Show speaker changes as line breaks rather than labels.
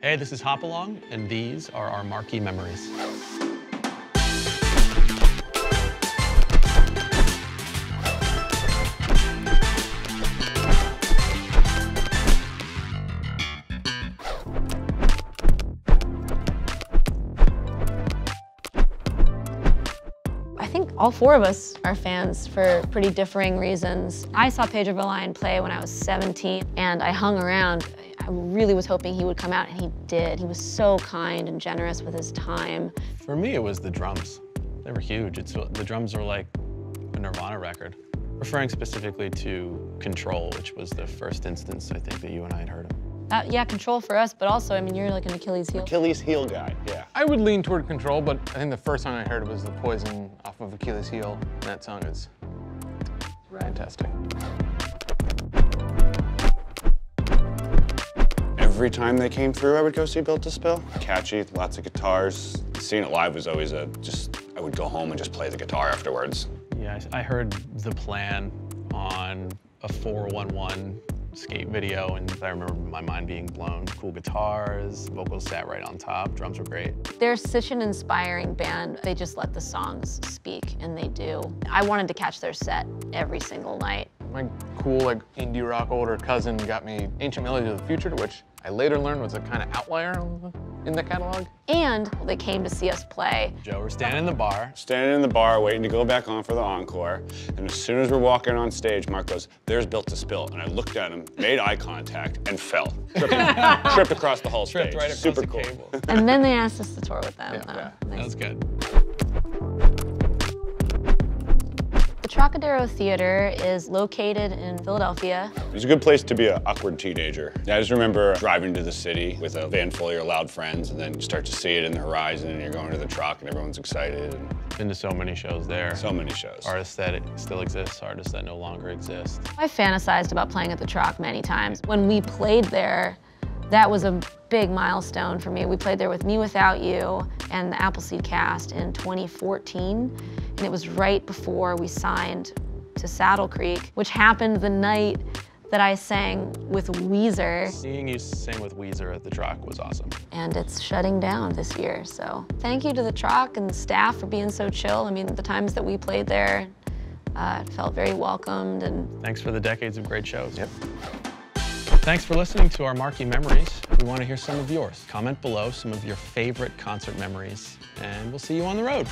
Hey, this is Hop Along, and these are our marquee memories.
I think all four of us are fans for pretty differing reasons. I saw Pedro the Lion play when I was 17 and I hung around. I really was hoping he would come out and he did. He was so kind and generous with his time.
For me, it was the drums. They were huge. It's, the drums were like a Nirvana record. Referring specifically to Control, which was the first instance I think that you and I had heard of.
Uh, yeah, control for us, but also, I mean, you're like an Achilles heel.
Achilles heel guy, yeah.
I would lean toward Control, but I think the first song I heard was The Poison off of Achilles Heel, and that song is fantastic.
Every time they came through, I would go see Built to Spill. Catchy, lots of guitars. Seeing it live was always a just, I would go home and just play the guitar afterwards.
Yeah, I I heard the plan on a 411 skate video, and I remember my mind being blown. Cool guitars, vocals sat right on top, drums were great.
They're such an inspiring band. They just let the songs speak, and they do. I wanted to catch their set every single night.
My cool, like, indie rock older cousin got me Ancient Melodies of the Future, which I later learned was a kind of outlier in the catalog.
And they came to see us play.
Joe, we're standing in the bar.
Standing in the bar waiting to go back on for the encore. And as soon as we're walking on stage, Mark goes, there's Built to Spill. And I looked at him, made eye contact, and fell. Tripped, tripped across the whole
Tripped right across
Super
the
cool.
cable.
And then they asked us to tour with them.
Yeah, yeah.
nice.
That was good.
The Trocadero Theater is located in Philadelphia.
It was a good place to be an awkward teenager. I just remember driving to the city with a van full of your loud friends, and then you start to see it in the horizon, and you're going to the Troc, and everyone's excited, and
Been to so many shows there.
so many shows.
Artists that still exist, artists that no longer exist.
I fantasized about playing at the Troc many times. When we played there, that was a big milestone for me. We played there with mewithoutYou and the Appleseed cast in 2014, and it was right before we signed to Saddle Creek, which happened the night that I sang with Weezer,
Seeing you sing with Weezer at the Troc was awesome.
and it's shutting down this year. So thank you to the Troc and the staff for being so chill. I mean, the times that we played there, uh, it felt very welcomed and
Thanks for the decades of great shows. Yep. Thanks for listening to our Marquee Memories. We want to hear some of yours. Comment below some of your favorite concert memories, and we'll see you on the road.